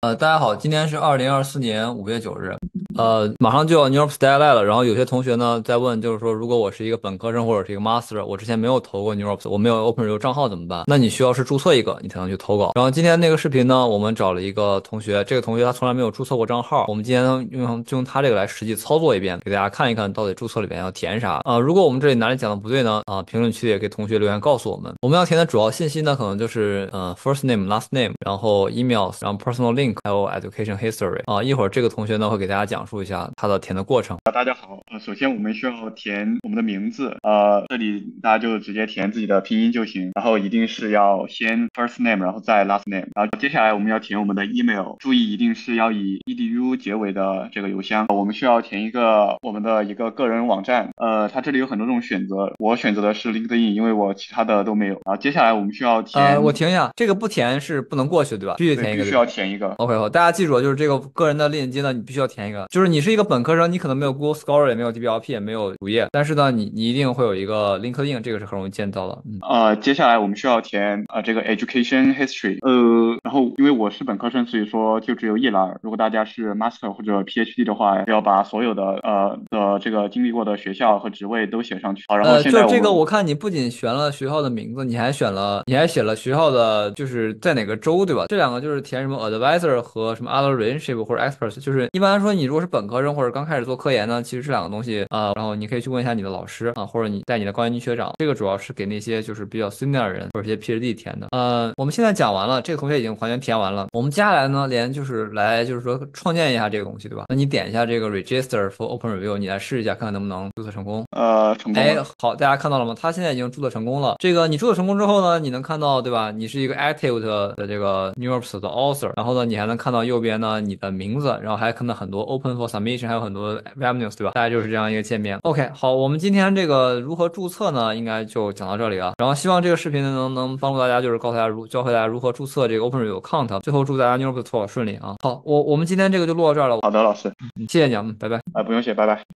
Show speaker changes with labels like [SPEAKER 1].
[SPEAKER 1] 呃，大家好，今天是二零二四年五月九日，呃，马上就要 New York Deadline 了。然后有些同学呢在问，就是说，如果我是一个本科生或者是一个 Master，我之前没有投过 New York，我没有 OpenReview 账号怎么办？那你需要是注册一个，你才能去投稿。然后今天那个视频呢，我们找了一个同学，这个同学他从来没有注册过账号，我们今天用就用他这个来实际操作一遍，给大家看一看到底注册里边要填啥啊？如果我们这里哪里讲的不对呢？啊，评论区也给同学留言告诉我们。我们要填的主要信息呢，可能就是呃 first name last name，然后 emails，然后 personal link，还有 education。History 啊，一会儿这个同学呢会给大家讲述一下它的填的过程
[SPEAKER 2] 啊。大家好，呃，首先我们需要填我们的名字，呃，这里大家就直接填自己的拼音就行，然后一定是要先 first name，然后再 last name，然后接下来我们要填我们的 email，注意一定是要以 edu 结尾的这个邮箱。我们需要填一个我们的一个个人网站，呃，它这里有很多种选择，我选择的是 LinkedIn，因为我其他的都没有。然后接下来我们需要填，
[SPEAKER 1] 呃，我停一下，这个不填是不能过去，对吧？必须填一个，
[SPEAKER 2] 必须要填一个。
[SPEAKER 1] OK，好，大家记住。就是这个个人的链接呢，你必须要填一个。就是你是一个本科生，你可能没有 Google Scholar，也没有 DBLP，也没有主页，但是呢，你你一定会有一个 LinkedIn，这个是很容易见到的。
[SPEAKER 2] 嗯呃，接下来我们需要填呃这个 Education History，呃，然后因为我是本科生，所以说就只有一栏。如果大家是 Master 或者 PhD 的话，要把所有的呃的这个经历过的学校和职位都写上去。好，然后现在
[SPEAKER 1] 就这个我看你不仅选了学校的名字，你还选了，你还写了学校的就是在哪个州，对吧？这两个就是填什么 Advisor 和什么 Other。relationship 或者 experts，就是一般来说，你如果是本科生或者刚开始做科研呢，其实这两个东西啊，然后你可以去问一下你的老师啊，或者你带你的高年级学长，这个主要是给那些就是比较 senior 的人或者一些 PhD 填的。呃，我们现在讲完了，这个同学已经完全填完了。我们接下来呢，连就是来就是说创建一下这个东西，对吧？那你点一下这个 register for open review，你来试一下，看看能不能注册成功。
[SPEAKER 2] 呃，成功。
[SPEAKER 1] 哎，好，大家看到了吗？他现在已经注册成功了。这个你注册成功之后呢，你能看到对吧？你是一个 active 的这个 New York 的 author，然后呢，你还能看到右边呢你的。名字，然后还看到很多 open for submission，还有很多 revenues，对吧？大概就是这样一个界面。OK，好，我们今天这个如何注册呢？应该就讲到这里啊。然后希望这个视频能能帮助大家，就是告诉大家如教会大家如何注册这个 open review account。最后祝大家 New York Tour 顺利啊！好，我我们今天这个就录到这儿了。
[SPEAKER 2] 好的，老师，
[SPEAKER 1] 谢谢你，嗯，拜拜。
[SPEAKER 2] 啊，不用谢，拜拜。